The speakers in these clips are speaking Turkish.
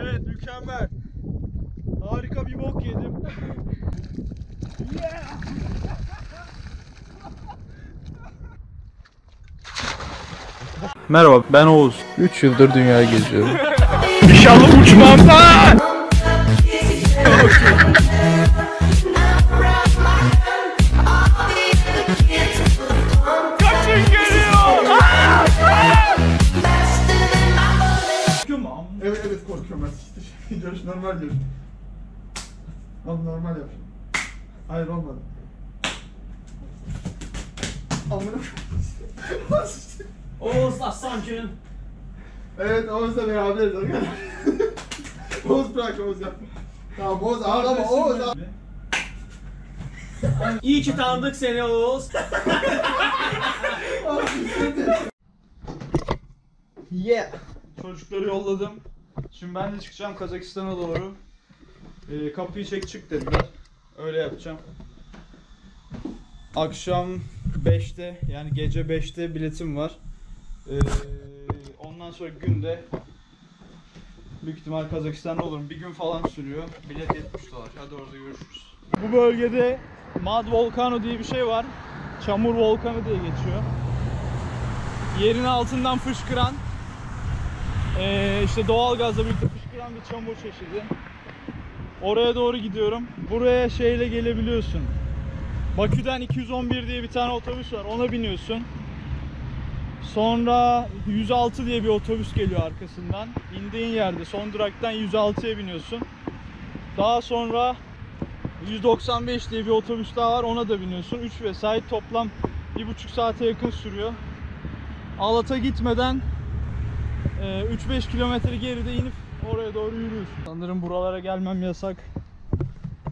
evet mükemmel. Harika bir bok yedim. Merhaba ben Oğuz. 3 yıldır dünyayı geziyorum. İnşallah uçmam. normal görüş. Al normal yap. Hayır olmadı. Amına Oğuz Aslancığım. Evet Oğuz'la beraberiz arkadaşlar. Oğuz bırak Oğuz yap. Tamam Oğuz ağlama Oğuz ağlama. İyi ki tanıdık seni Oğuz. Yeah. Çocukları yolladım. Şimdi ben de çıkacağım Kazakistan'a doğru. Ee, kapıyı çek çık dediler. Öyle yapacağım. Akşam 5'te yani gece 5'te biletim var. Ee, ondan sonra günde büyük ihtimal Kazakistan'da olurum. Bir gün falan sürüyor. Bilet 70 dolar. Hadi orada görüşürüz. Bu bölgede Mud Volcano diye bir şey var. Çamur volkanı diye geçiyor. Yerin altından fışkıran ee, işte doğalgazla birlikte fışkıran bir çamur çeşidi. Oraya doğru gidiyorum. Buraya şeyle gelebiliyorsun. Bakü'den 211 diye bir tane otobüs var. Ona biniyorsun. Sonra 106 diye bir otobüs geliyor arkasından. İndiğin yerde son duraktan 106'ya biniyorsun. Daha sonra 195 diye bir otobüs daha var. Ona da biniyorsun. 3 vesait toplam 1,5 saate yakın sürüyor. Alat'a gitmeden 3-5 kilometre geride inip oraya doğru yürüyorsun. Sanırım buralara gelmem yasak.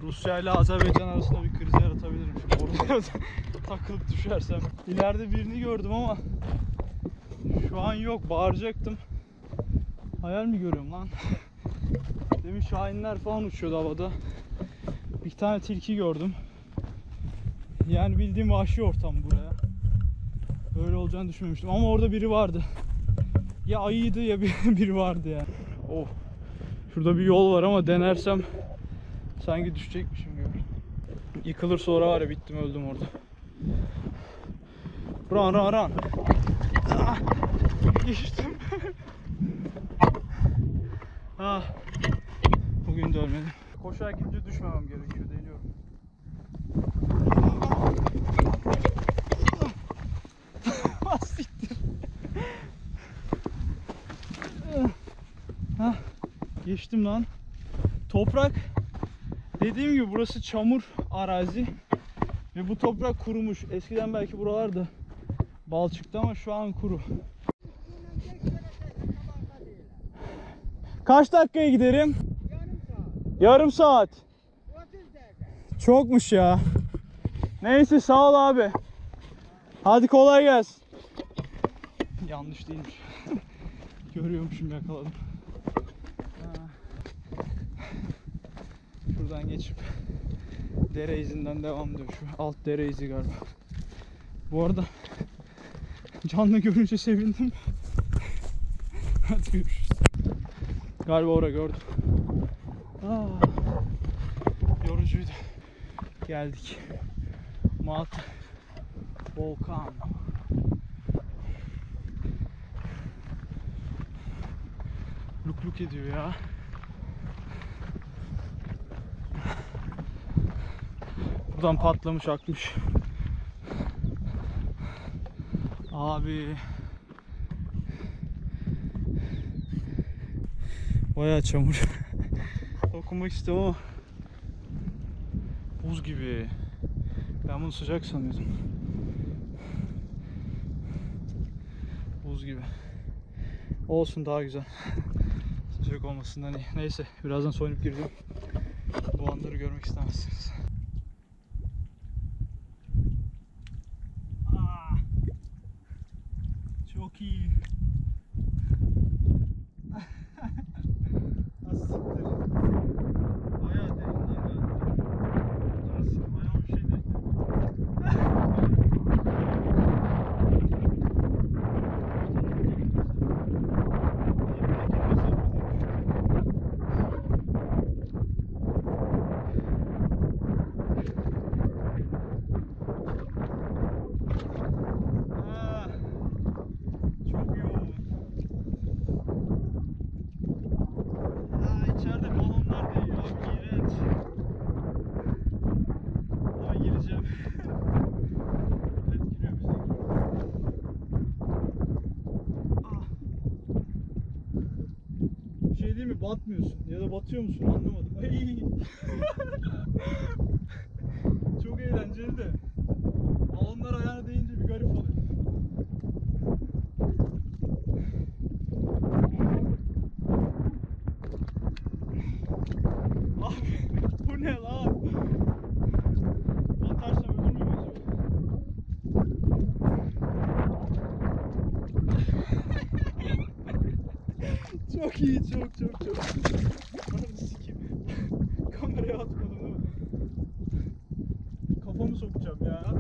Rusya ile Azerbaycan arasında bir kriz yaratabilirim şimdi orada takılıp düşersem. İleride birini gördüm ama şu an yok. Bağıracaktım. Hayal mi görüyorum lan? Demin şahinler falan uçuyordu havada. Bir tane tilki gördüm. Yani bildiğim vahşi ortam buraya. Böyle olacağını düşünmemiştim ama orada biri vardı. Ya ayıydı ya bir- biri vardı yani. Oh. Şurada bir yol var ama denersem sanki düşecekmişim gibi. Yıkılır sonra var ya bittim öldüm orada. Run run run. Ah, geçtim. ah. Bugün de ölmedim. Koşarak gidince düşmemem gerekiyor deniyorum. Ah, geçtim lan. Toprak dediğim gibi burası çamur arazi ve bu toprak kurumuş. Eskiden belki buralarda bal çıktı ama şu an kuru. Kaç dakikaya giderim? Yarım saat. Çokmuş ya. Neyse sağ ol abi. Hadi kolay gelsin. Yanlış değilmiş. Görüyormuşum yakaladım. Şuradan geçip dere izinden devam ediyor. Şu alt dere izi galiba. Bu arada canlı görünce sevindim. Hadi görüşürüz. Galiba orada gördüm. Aa, yorucuydu. Geldik. Mat Volkan. Luk luk ediyor ya. Buradan patlamış akmış. Abi. Bayağı çamur. Dokunmak istiyorum ama buz gibi. Ben bunu sıcak sanıyordum. Buz gibi. Olsun daha güzel. Sıcak olmasından iyi. Neyse birazdan soyunup gireceğim. Bu anları görmek istemezsiniz. Aa, çok iyi. Az siktir. Bayağı derin lan galiba. Burası bayağı bir şey değil. şey değil mi? Batmıyorsun. Ya da batıyor musun? Anlamadım. Ay. Çok eğlenceli de. Balonlar ayağına değince bir garip oluyor. Abi bu ne lan? Batarsam ölür müyüm acaba? Çok iyi, çok çok çok. Ananı sikeyim. Kameraya atmadım değil mi? Kafamı sokacağım ya.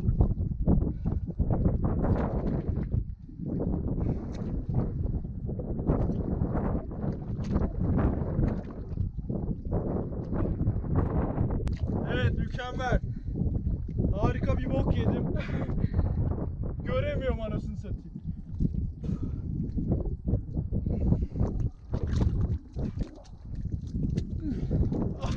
Evet, mükemmel. Harika bir bok yedim. Göremiyorum anasını satayım. Ah.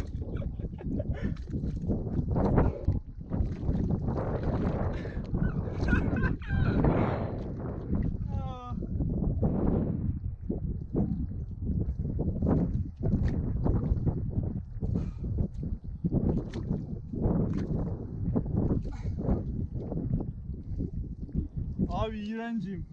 Abi iğrenciyim.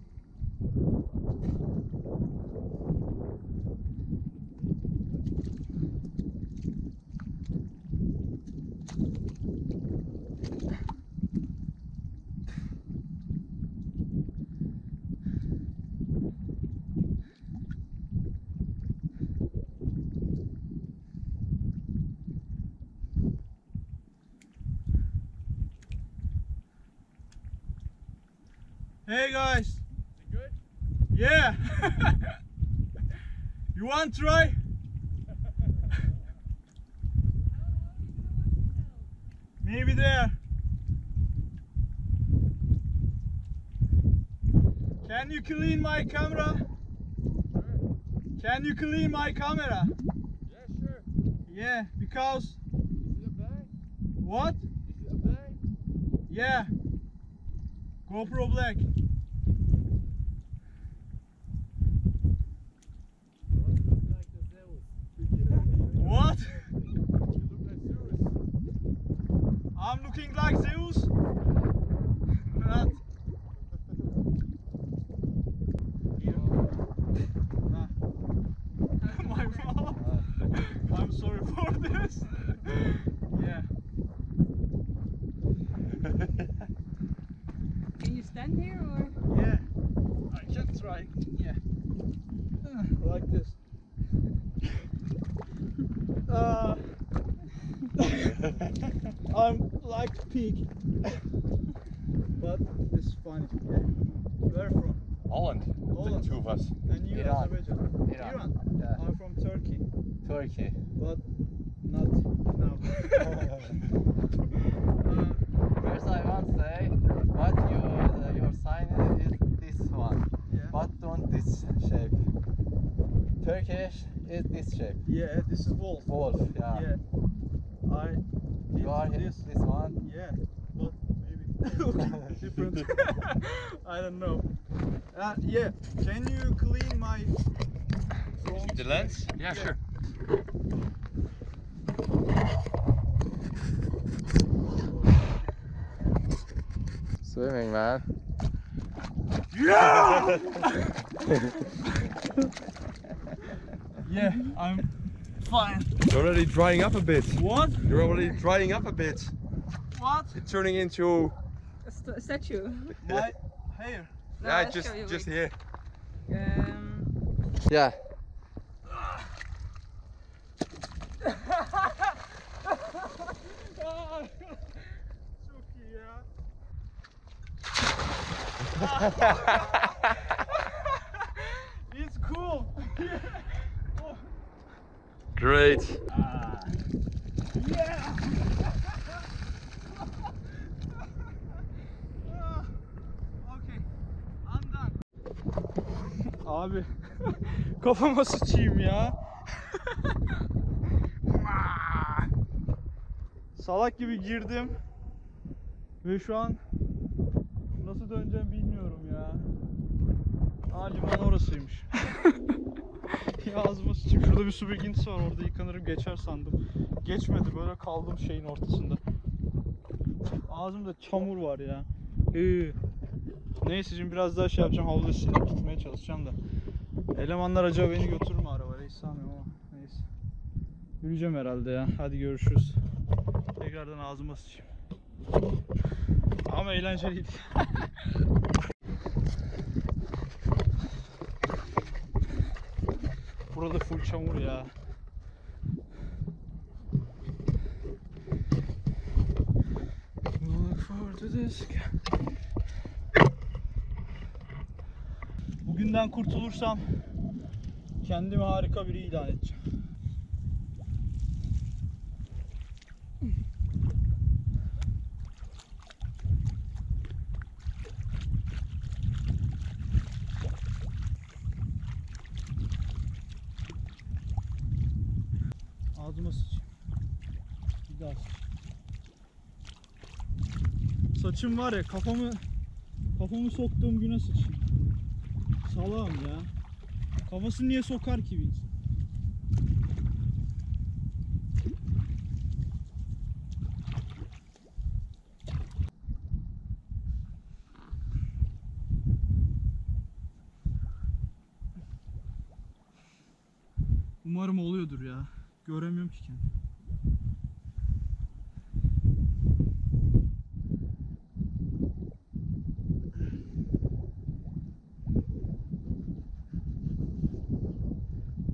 Hey guys. Good? Yeah. you want to try? Maybe there. Can you clean my camera? Can you clean my camera? Yeah, sure. Yeah, because Is it a bag? what? Is it a bag? Yeah. GoPro Black. What? You look like Zeus. I'm looking like Zeus? Not. Nah. My fault. I'm sorry for this. yeah. Can you stand here or? Yeah. I can try. Yeah. Uh, like this. Uh, I'm like pig. but it's funny. Yeah. Where from? Holland, Holland. the two of us. And you, Iran. Azerbaijan. Iran. Yeah. I'm from Turkey, Turkey. but not now. uh, First, I want to say, what you, uh, your sign is this one, yeah. but don't this shape. Turkish is this shape. yeah, this is wolf. Wolf, yeah. Yeah. I. did You are this. this one. Yeah, but maybe different. I don't know. Uh, yeah, can you clean my front? The lens? Yeah. Yeah, sure. Swimming, man. Yeah! yeah, I'm fine. You're already drying up a bit. What? You're already drying up a bit. What? It's turning into A st- statue. My hair. No, yeah, just just wait. here. Um, Yeah. Great. yeah. Ah, okay. I'm done. Abi kafama sıçayım ya. Salak gibi girdim. Ve şu an nasıl döneceğim bilmiyorum ya. Aa liman orasıymış. ağzıma sıçayım. Şurada bir su birikintisi var orada yıkanırım geçer sandım. Geçmedi böyle kaldım şeyin ortasında. Ağzımda çamur var ya. Hı. Neyse şimdi biraz daha şey yapacağım havlu silip gitmeye çalışacağım da. Elemanlar acaba beni götürür mü arabaya hiç sanmıyorum ama neyse. Yürüyeceğim herhalde ya. Hadi görüşürüz. Tekrardan ağzıma sıçayım. Ama eğlenceliydi. Burada full çamur ya. Look for the sky. Bugünden kurtulursam kendimi harika biri ilan edeceğim. Ağzıma sıçayım. Bir daha sıçayım. Saçım var ya kafamı kafamı soktuğum güne sıçayım. Salağım ya. Kafasını niye sokar ki bir? Umarım oluyordur ya. Göremiyorum ki kendimi.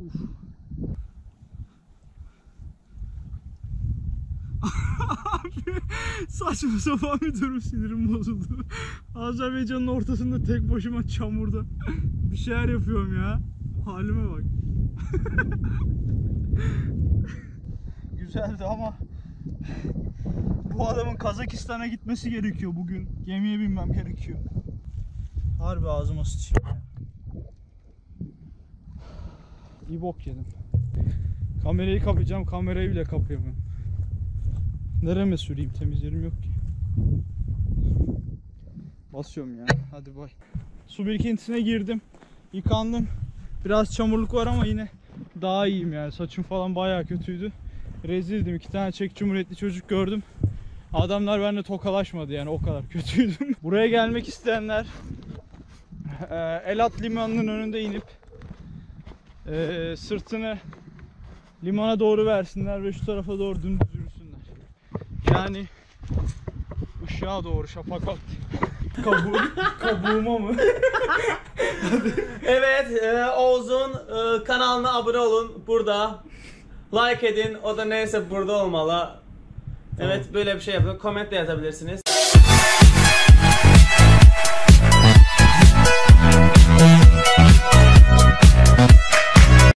Uf. Abi saçma sapan bir durum sinirim bozuldu. Azerbaycan'ın ortasında tek başıma çamurda bir şeyler yapıyorum ya. Halime bak. Güzeldi ama bu adamın Kazakistan'a gitmesi gerekiyor bugün. Gemiye binmem gerekiyor. Harbi ağzıma sıçayım. İyi bok yedim. Kamerayı kapayacağım, kamerayı bile kapayamıyorum. Nereme süreyim, temiz yerim yok ki. Basıyorum ya, hadi bay. Su birikintisine girdim, yıkandım. Biraz çamurluk var ama yine daha iyiyim yani. Saçım falan bayağı kötüydü. Rezildim. İki tane Çek Cumhuriyetli çocuk gördüm. Adamlar benimle tokalaşmadı yani o kadar kötüydüm. Buraya gelmek isteyenler eee, Elat Limanı'nın önünde inip eee, sırtını limana doğru versinler ve şu tarafa doğru dümdüz yürüsünler. Yani ışığa doğru şafak vakti. Kabuğum, kabuğuma mı? Evet, e, Oğuz'un e, kanalına abone olun burada. Like edin, o da neyse burada olmalı. Evet, böyle bir şey yapın. Comment de yazabilirsiniz.